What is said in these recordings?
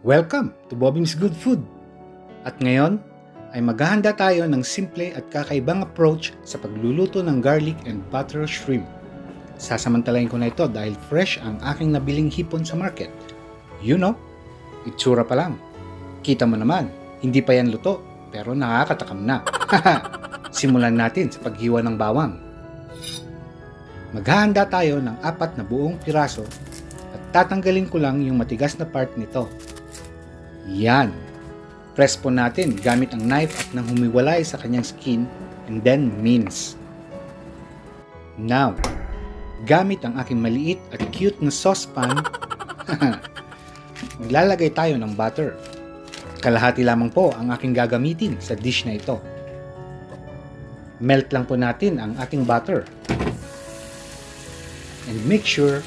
Welcome to Bobby's Good Food! At ngayon ay maghahanda tayo ng simple at kakaibang approach sa pagluluto ng garlic and butter shrimp. Sasamantalayin ko na ito dahil fresh ang aking nabiling hipon sa market. You know, itsura pa lang. Kita mo naman, hindi pa yan luto pero nakakatakam na. Simulan natin sa paghiwa ng bawang. Maghahanda tayo ng apat na buong piraso at tatanggalin ko lang yung matigas na part nito yan. Press po natin gamit ang knife at nang humiwalay sa kanyang skin and then mince. Now, gamit ang aking maliit at cute na saucepan, maglalagay tayo ng butter. Kalahati lamang po ang aking gagamitin sa dish na ito. Melt lang po natin ang ating butter. And make sure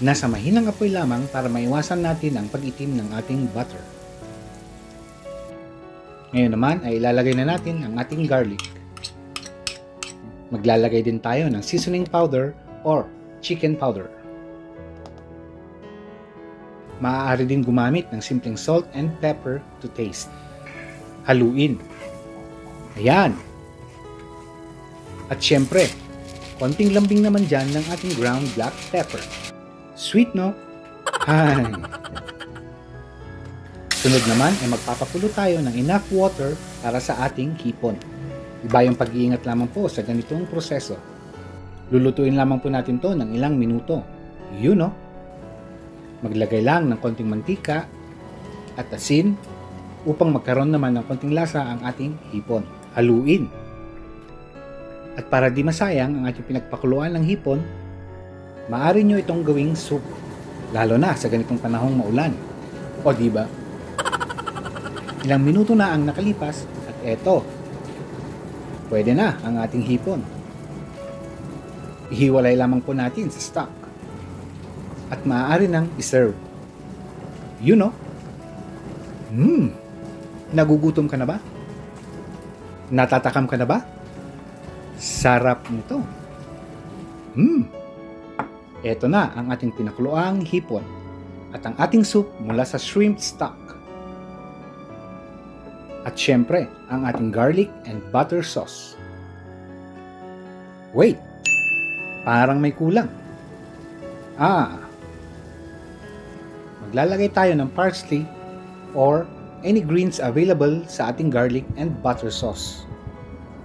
nasa mahinang apoy lamang para maiwasan natin ang pag-itim ng ating butter. Ngayon naman ay ilalagay na natin ang ating garlic. Maglalagay din tayo ng seasoning powder or chicken powder. Maaari din gumamit ng simpleng salt and pepper to taste. Haluin. Ayan. At syempre, konting lambing naman dyan ng ating ground black pepper. Sweet, no? Ay. Sunod naman ay magpapakulo tayo ng enough water para sa ating hipon. Iba yung pag-iingat lamang po sa ganitong proseso. Lulutuin lamang po natin to ng ilang minuto. You know. Maglagay lang ng konting mantika at asin upang magkaroon naman ng konting lasa ang ating hipon. Haluin. At para di masayang ang ating pinagpakuluan ng hipon, maaari nyo itong gawing soup. Lalo na sa ganitong panahong maulan. O di ba? Ilang minuto na ang nakalipas at eto, pwede na ang ating hipon. Ihiwalay lamang po natin sa stock at maaari nang iserve. You know? Hmm, nagugutom ka na ba? Natatakam ka na ba? Sarap nito. Hmm, eto na ang ating pinakuluang hipon at ang ating soup mula sa shrimp stock. At syempre, ang ating garlic and butter sauce. Wait, parang may kulang. Ah, maglalagay tayo ng parsley or any greens available sa ating garlic and butter sauce.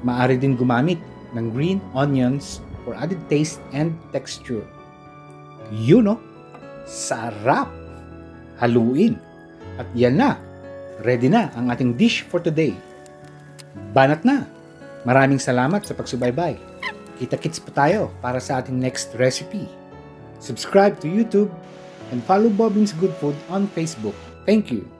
Maari din gumamit ng green onions for added taste and texture. You know, sarap! Haluin. At yan na, ready na ang ating dish for today. Banat na! Maraming salamat sa pagsubaybay. Kita-kits pa tayo para sa ating next recipe. Subscribe to YouTube and follow Bobbins Good Food on Facebook. Thank you.